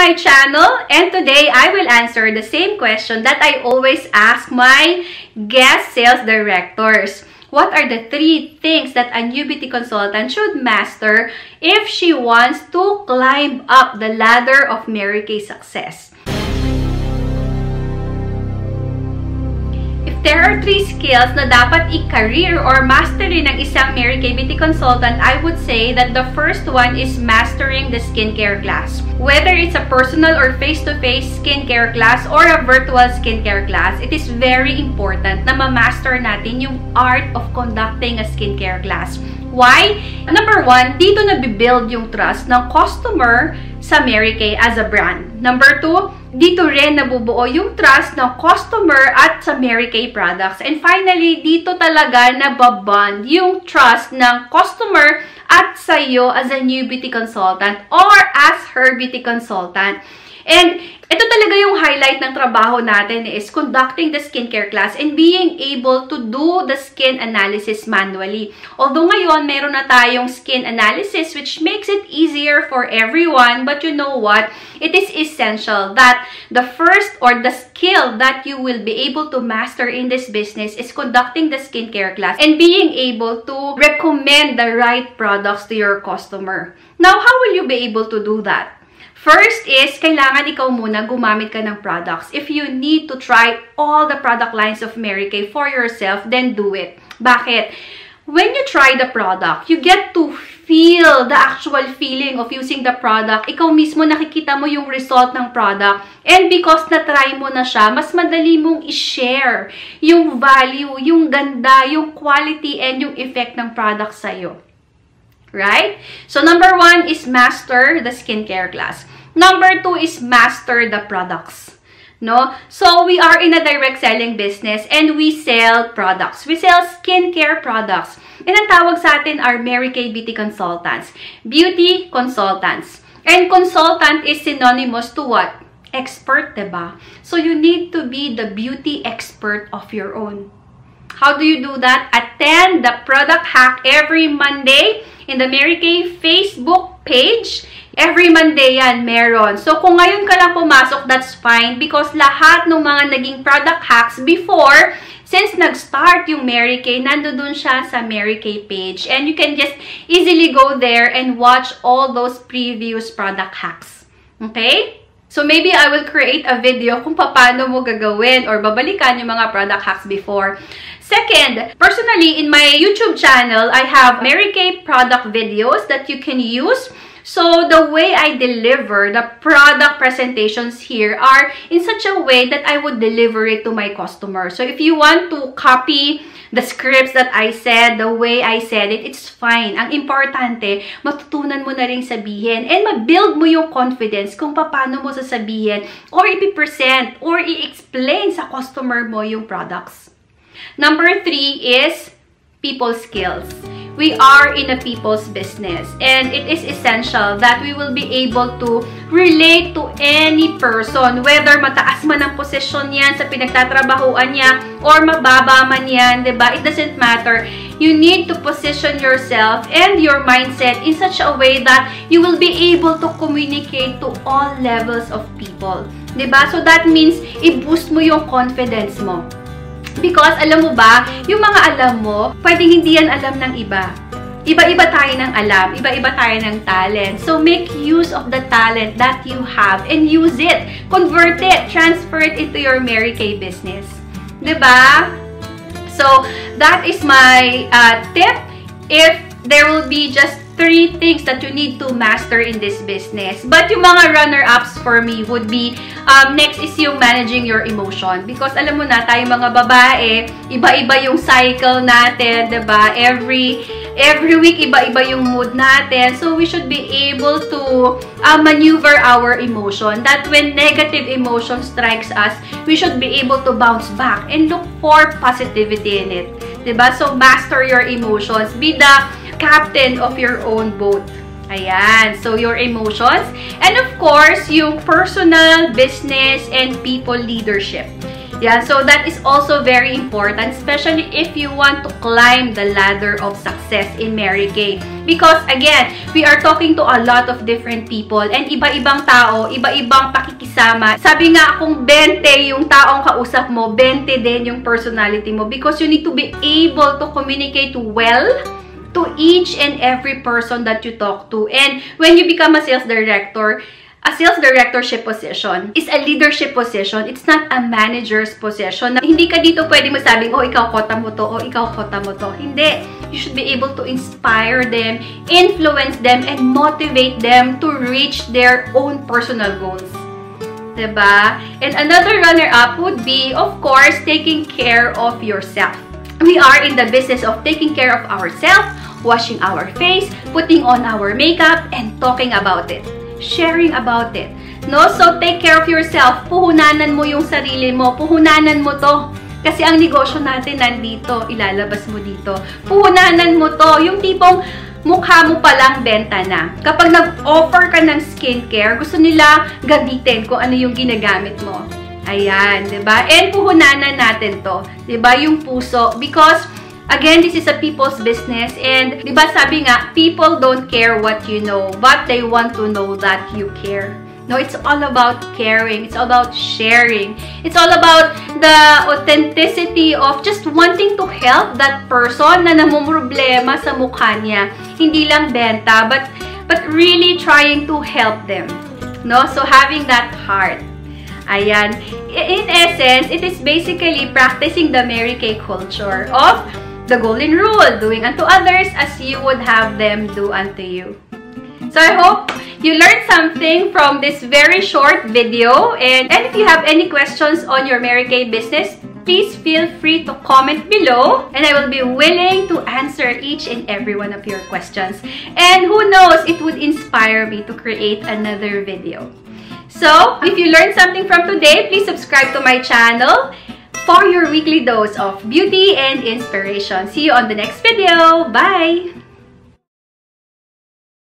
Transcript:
my channel and today I will answer the same question that I always ask my guest sales directors. What are the three things that a new beauty consultant should master if she wants to climb up the ladder of Mary Kay success? There are three skills na dapat i-career or mastery ng isang Mary Kay Beauty Consultant, I would say that the first one is mastering the skincare class. Whether it's a personal or face-to-face -face skincare class or a virtual skincare class, it is very important na ma-master natin yung art of conducting a skincare class. Why? Number one, dito na build yung trust ng customer sa Mary Kay as a brand. Number two, dito rin nabubuo yung trust ng customer at sa Mary Kay products. And finally, dito talaga nababond yung trust ng customer at sa iyo as a new beauty consultant or as her beauty consultant. And ito talaga yung highlight ng trabaho natin is conducting the skincare class and being able to do the skin analysis manually. Although ngayon, meron na tayong skin analysis which makes it easier for everyone. But you know what? It is essential that the first or the skill that you will be able to master in this business is conducting the skincare class and being able to recommend the right products to your customer. Now, how will you be able to do that? First is, kailangan ikaw muna gumamit ka ng products. If you need to try all the product lines of Mary Kay for yourself, then do it. Bakit? When you try the product, you get to feel the actual feeling of using the product. Ikaw mismo nakikita mo yung result ng product. And because na-try mo na siya, mas madali mong i-share yung value, yung ganda, yung quality, and yung effect ng product sa'yo. Right? So, number one is master the skincare class. Number two is master the products. No? So, we are in a direct selling business and we sell products. We sell skincare products. And ang tawag sa atin are Mary Kay Beauty Consultants. Beauty Consultants. And consultant is synonymous to what? Expert, diba? So, you need to be the beauty expert of your own. How do you do that? Attend the product hack every Monday in the Mary Kay Facebook page. Every Monday yan, meron. So, kung ngayon ka lang pumasok, that's fine because lahat ng mga naging product hacks before, since nag-start yung Mary Kay, nandoon siya sa Mary Kay page. And you can just easily go there and watch all those previous product hacks. Okay? So, maybe I will create a video kung paano mo gagawin or babalikan yung mga product hacks before. Second, personally, in my YouTube channel, I have Mary Kay product videos that you can use. So, the way I deliver the product presentations here are in such a way that I would deliver it to my customer. So, if you want to copy the scripts that I said, the way I said it, it's fine. Ang importante, matutunan mo na rin sabihin and ma-build mo yung confidence kung paano mo sasabihin or i-present or i-explain sa customer mo yung products. Number three is people skills. We are in a people's business and it is essential that we will be able to relate to any person whether mataas man ang posisyon niyan sa pinagtatrabahuan niya or mababa man yan, ba? Diba? It doesn't matter. You need to position yourself and your mindset in such a way that you will be able to communicate to all levels of people. ba? Diba? So that means i-boost mo yung confidence mo. Because, alam mo ba, yung mga alam mo, pwedeng hindi yan alam ng iba. Iba-iba tayo ng alam, iba-iba tayo ng talent. So, make use of the talent that you have and use it. Convert it, transfer it into your Mary Kay business. ba? Diba? So, that is my uh, tip. If there will be just three things that you need to master in this business. But yung mga runner-ups for me would be, um, next is yung managing your emotion. Because alam mo na, tayo mga babae, iba-iba yung cycle natin, ba diba? Every, every week, iba-iba yung mood natin. So, we should be able to uh, maneuver our emotion. That when negative emotion strikes us, we should be able to bounce back and look for positivity in it. Diba? So, master your emotions. Be the captain of your own boat. Ayan. So, your emotions. And of course, yung personal, business, and people leadership. Yeah, so that is also very important, especially if you want to climb the ladder of success in Mary Kay. Because again, we are talking to a lot of different people and iba-ibang tao, iba-ibang pakikisama. Sabi nga kung 20 yung taong kausap mo, 20 din yung personality mo because you need to be able to communicate well to each and every person that you talk to. And when you become a sales director, a sales directorship position is a leadership position. It's not a manager's position. Na hindi ka dito pwede masabing, oh, ikaw kota mo to, oh, ikaw kota mo to. Hindi. You should be able to inspire them, influence them, and motivate them to reach their own personal goals. Diba? And another runner-up would be, of course, taking care of yourself. We are in the business of taking care of ourselves, washing our face, putting on our makeup, and talking about it sharing about it. No? So, take care of yourself. Puhunanan mo yung sarili mo. Puhunanan mo to. Kasi ang negosyo natin nandito, ilalabas mo dito. Puhunanan mo to. Yung tipong mukha mo palang benta na. Kapag nag-offer ka ng skincare, gusto nila gamitin kung ano yung ginagamit mo. Ayan, 'di ba? And puhunanan natin 'to, 'di ba? Yung puso because Again, this is a people's business and 'di ba sabi nga, people don't care what you know, but they want to know that you care. No, it's all about caring. It's all about sharing. It's all about the authenticity of just wanting to help that person na namumroblema sa mukha niya. Hindi lang benta, but, but really trying to help them. No? So, having that heart. Ayan. In essence, it is basically practicing the Mary Kay culture of the golden rule, doing unto others as you would have them do unto you. So I hope you learned something from this very short video. And, and if you have any questions on your Mary Kay business, please feel free to comment below and I will be willing to answer each and every one of your questions. And who knows, it would inspire me to create another video. So, if you learned something from today, please subscribe to my channel for your weekly dose of beauty and inspiration. See you on the next video. Bye!